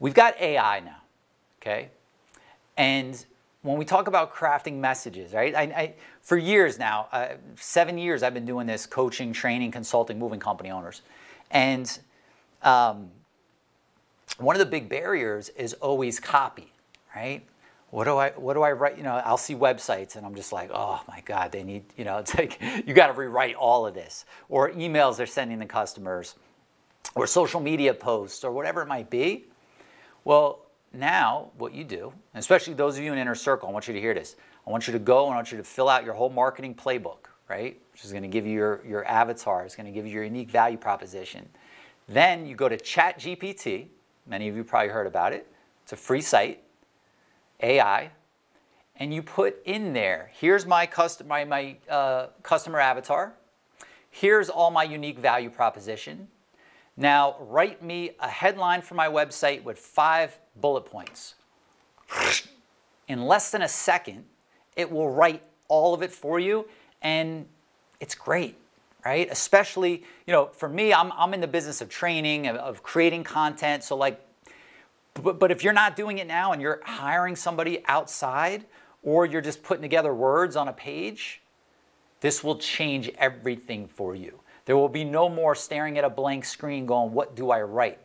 We've got AI now, okay? And when we talk about crafting messages, right? I, I, for years now, uh, seven years, I've been doing this coaching, training, consulting, moving company owners. And um, one of the big barriers is always copy, right? What do I what do I write? You know, I'll see websites and I'm just like, oh my God, they need, you know, it's like you got to rewrite all of this. Or emails they're sending the customers, or social media posts, or whatever it might be. Well, now what you do, especially those of you in inner circle, I want you to hear this. I want you to go and I want you to fill out your whole marketing playbook, right? Which is going to give you your, your avatar, it's going to give you your unique value proposition. Then you go to ChatGPT. Many of you probably heard about it. It's a free site, AI, and you put in there, here's my, custom, my, my uh, customer avatar. Here's all my unique value proposition. Now, write me a headline for my website with five bullet points. In less than a second, it will write all of it for you, and it's great, right? Especially, you know, for me, I'm, I'm in the business of training, of, of creating content. So, like, but, but if you're not doing it now and you're hiring somebody outside, or you're just putting together words on a page, this will change everything for you. There will be no more staring at a blank screen going, what do I write?